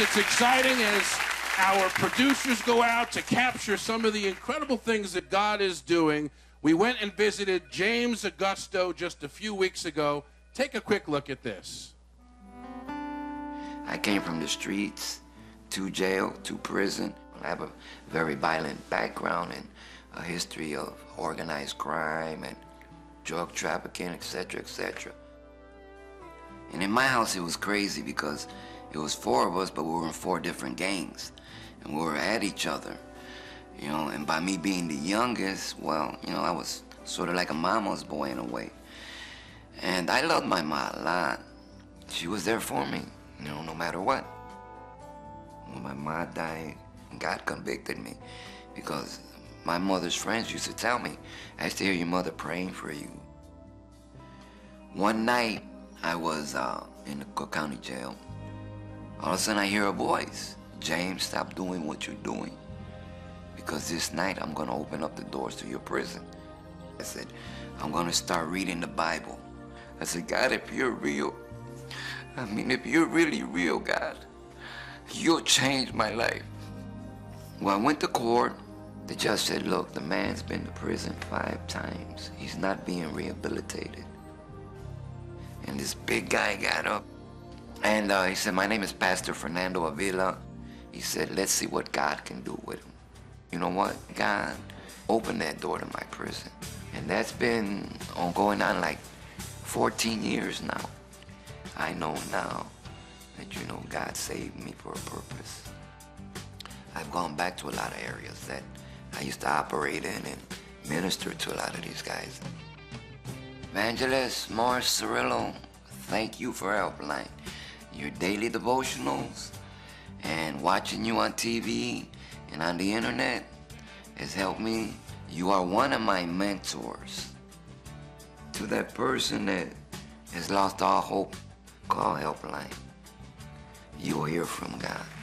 It's exciting as our producers go out to capture some of the incredible things that God is doing. We went and visited James Agosto just a few weeks ago. Take a quick look at this. I came from the streets to jail, to prison. I have a very violent background and a history of organized crime and drug trafficking, etc., etc. And in my house, it was crazy because it was four of us, but we were in four different gangs. And we were at each other, you know, and by me being the youngest, well, you know, I was sort of like a mama's boy in a way. And I loved my mom a lot. She was there for me, you know, no matter what. When my mom died, God convicted me because my mother's friends used to tell me, I used to hear your mother praying for you. One night, I was uh, in the Cook County jail. All of a sudden, I hear a voice. James, stop doing what you're doing. Because this night, I'm going to open up the doors to your prison. I said, I'm going to start reading the Bible. I said, God, if you're real, I mean, if you're really real, God, you'll change my life. When I went to court, the judge said, look, the man's been to prison five times. He's not being rehabilitated. And this big guy got up and uh, he said, my name is Pastor Fernando Avila. He said, let's see what God can do with him. You know what? God opened that door to my prison. And that's been on going on like 14 years now. I know now that, you know, God saved me for a purpose. I've gone back to a lot of areas that I used to operate in and minister to a lot of these guys. Evangelist Morris Cerullo, thank you for Helpline. Your daily devotionals and watching you on TV and on the internet has helped me. You are one of my mentors. To that person that has lost all hope, call Helpline. You'll hear from God.